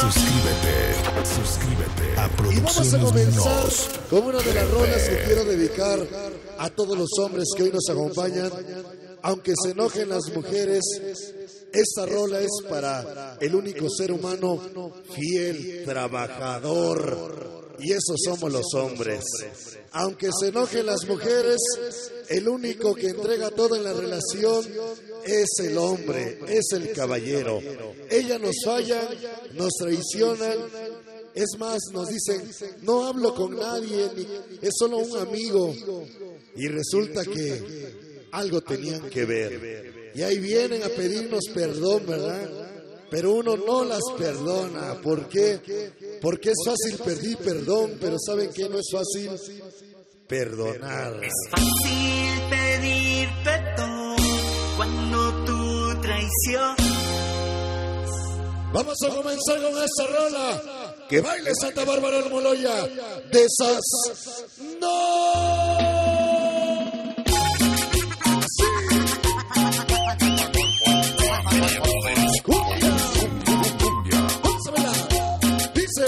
Suscríbete, suscríbete a Y vamos a Producciones comenzar con una de las rolas que quiero dedicar a todos los hombres que hoy nos acompañan. Aunque se enojen las mujeres, esta rola es para el único ser humano fiel, trabajador. Y esos somos los hombres. Aunque se enojen las mujeres, el único que entrega todo en la relación es el hombre, es el caballero. Ellas nos fallan, nos traicionan, es más, nos dicen, no hablo con nadie, es solo un amigo. Y resulta que algo tenían que ver. Y ahí vienen a pedirnos perdón, ¿verdad? Pero uno no las perdona. ¿Por qué? Porque es fácil pedir perdón, pero ¿saben qué no es fácil? Perdonar. Fácil pedir perdón Vamos a comenzar con esta rola. Que baile Santa Bárbara del Moloya. De esas. ¡No! Dice.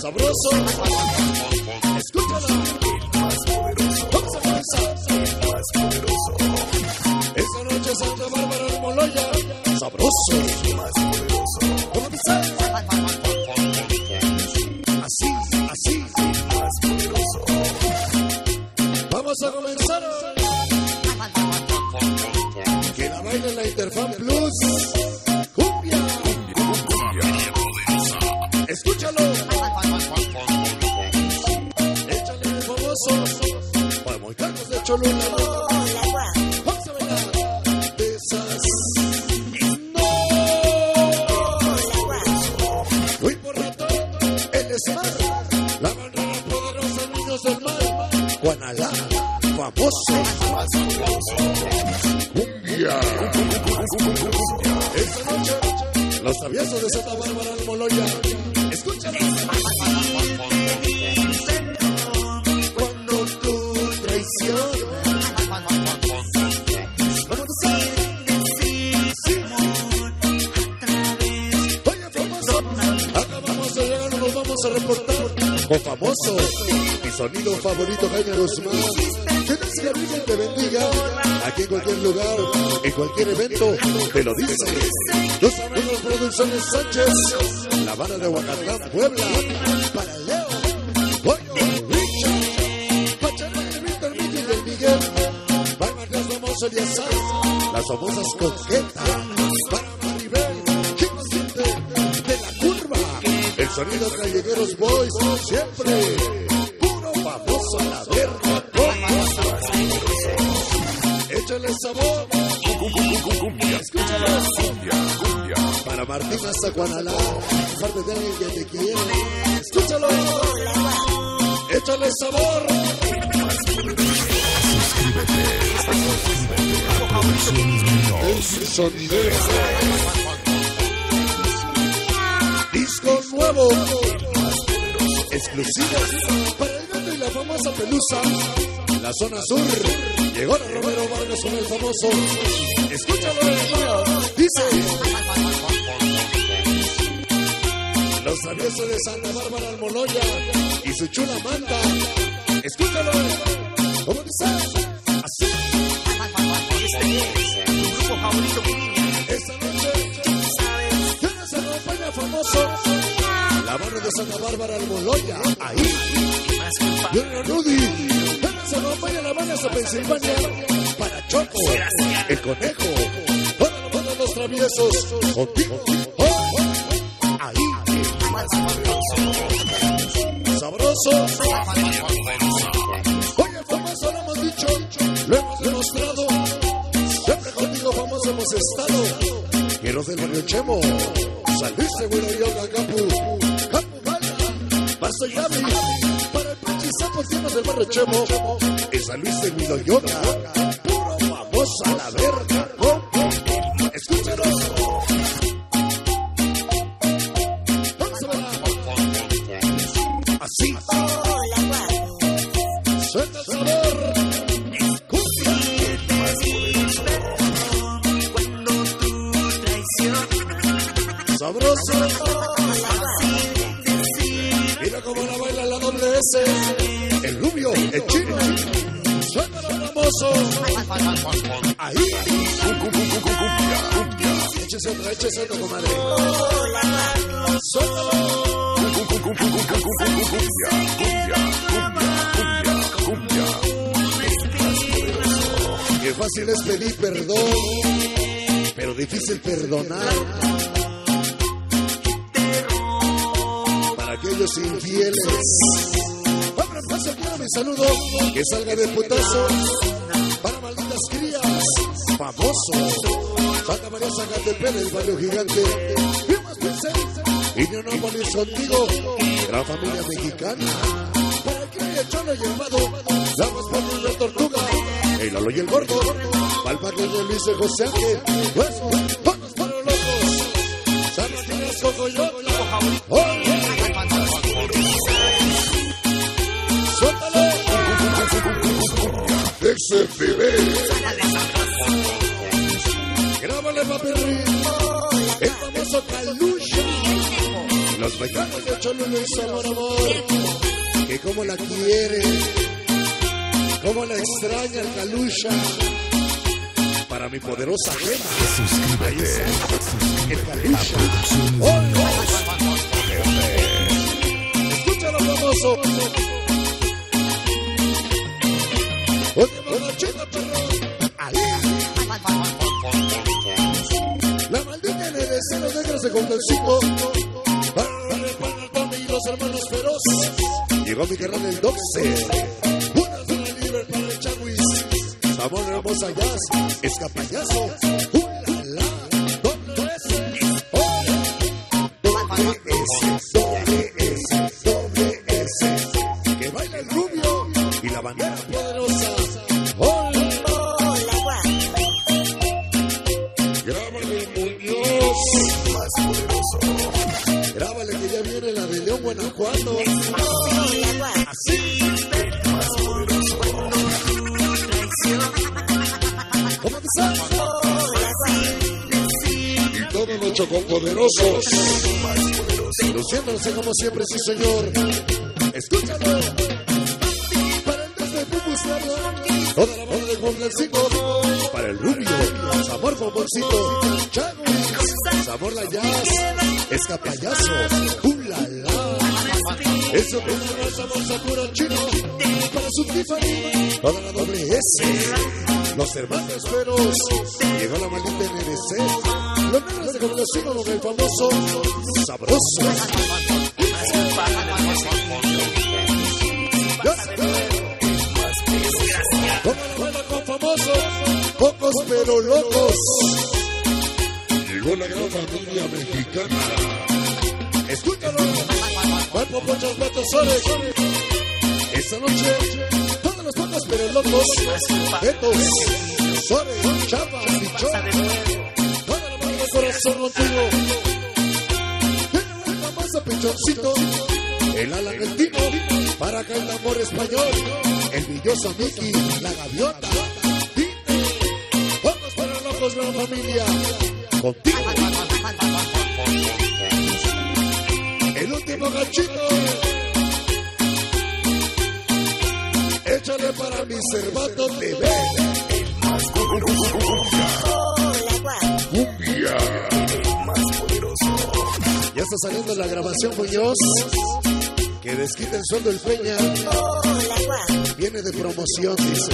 Sabroso. ¿Cómo dice? Así, así. Vamos a comenzar. Que la baile la Interfan Plus. Cumbia. Escúchalo. Échale el famoso. Para mojarnos de Cholula. Famoso. Cumbia. Esta noche, los traviesos de Santa Bárbara del Moloya. Escúchalo. Cuando tú traicionas. A Oye, famoso, de mi sonido favorito, Jaime Guzmán. Y la Virgen te bendiga. Aquí en cualquier lugar, en cualquier evento, te lo dice. Los amigos Producciones Sánchez, La Habana de Huacatlán, Puebla. Para Leo, Pollo, Richard, Pachanga, el Víctor, Miguel y el Miguel. Para Marcos Famoso y Asaz, las famosas coquetas. Para Maribel, Siente, de la curva. El sonido Callejeros Boys, siempre. Échale sabor. Escúchalo. Para Martín hasta Guanalá, parte de alguien que te quiere. Escúchalo. Échale sabor. Producciones Muñoz. El sonidero. Disco nuevo. Exclusivo para el gato y la famosa pelusa. La zona sur. Llegó la Romero Vargas con el famoso. Escúchalo. Dice. Los traviesos de Santa Bárbara Almoloya y su chula manta. Escúchalo. ¿Cómo dice? Así. Esta noche, ¿quién nos acompaña famoso? La barra de Santa Bárbara Almoloya. Ahí. Junior Rudy. ¿Quién nos acompaña la banda de Pensilvania? Para Choco. El conejo. Todos, los traviesos. Contigo. Ahí. Sabroso. Oye, famoso lo hemos dicho. Lo hemos demostrado. Siempre contigo famoso hemos estado. Quiero del barrio Chemo. San Luis Seguro Yoga Capu. Capu Bala. Paso Yami. Para el Pachizapo tienes del barrio Chemo. Y San Luis Seguro Yoga. Puro famoso a la verga. bailar. Así. El rubio, el chino. Suéltalo, famoso. Ahí. Échese otra, échese otra, comadre. Suéltalo. Qué fácil es pedir perdón, pero difícil perdonar. Para aquellos infieles. Mi saludo, que salga de putazo. Para malditas crías, famoso. Santa María Zacatepec del barrio gigante. Firmas Pincel, Indianapolis contigo, gran familia mexicana. Para que haya cholo llevado, la más fácil de tortuga. El Lolo y el Gordo, Palmarlo de Luis de José Ángel, Hueso, Vamos para los locos, San Martín Cocoyote, XFB. Grábale, papi El famoso Calucha. Los mexicanos de Cholula y Sabor Amor. Que como la quiere. Como la extraña el Calucha. Para mi poderosa gema. Está. El Calucha. ¡Oh! Escúchalo, famoso. NDC, los negros de Condoncito. Y los hermanos feroz. Llegó mi carnal el Doxe. Una zona libre para el Chagüis. Sabor hermosa jazz. Escapayazo. Y todos los chocopoderosos. Luciéndose como siempre, sí señor. Escúchalo. Para el desde Pupusano. Toda la banda de Francisco. Para el rubio. Sabor bomboncito. Chagos. Sabor la jazz. Escapayazo. Ulala. Eso es sabor Sakura chino. Para su Tiffany. Toda la doble S. Los hermanos feros. Llegó la maldita NDC. Los negros los íconos del famoso. Sabroso. Con famoso. Pocos pero locos. Llegó la gran familia mexicana. Escúchalo. Pochos, betos, soles. Esta noche, los pocos pero locos. Betos, soles, chapas, pichón. Toda la mano de corazón contigo. Tiene un famoso pichoncito. El ala del tino. Para acá el amor español. El villoso Mickey. La gaviota. Pocos pero locos, gran familia. Contigo. Échale para mi cervato TV. Cumbia. Más poderoso. Ya está saliendo la grabación, Muñoz. Que desquita el sueldo el Peña. Viene de promoción, dice.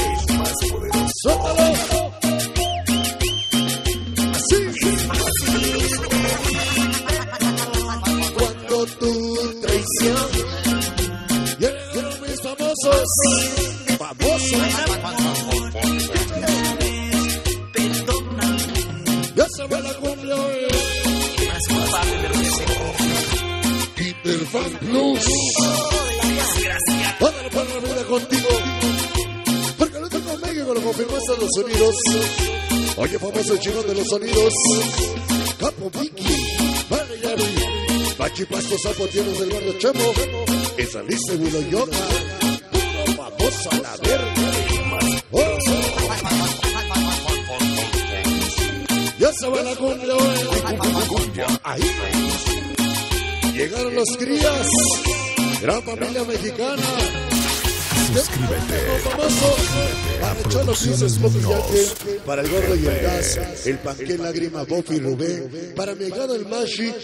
Cuando tu traición. Mis famosos. Oye, famoso chino de los sonidos. Capo Vicky. Vale, Yari. Pachi Pasto Sapo Tiernos del barrio Chemo. San Luis de Huiloyoca. Puro famoso a la verga. Ya Ya se va la cumbia, güey. Ahí. Llegaron los crías. Gran familia mexicana. Suscríbete. Cholo Producciones Muñoz. Para el gordo y el gas. El panqué lágrima, Bofi Rubén. Para mi el Mashi.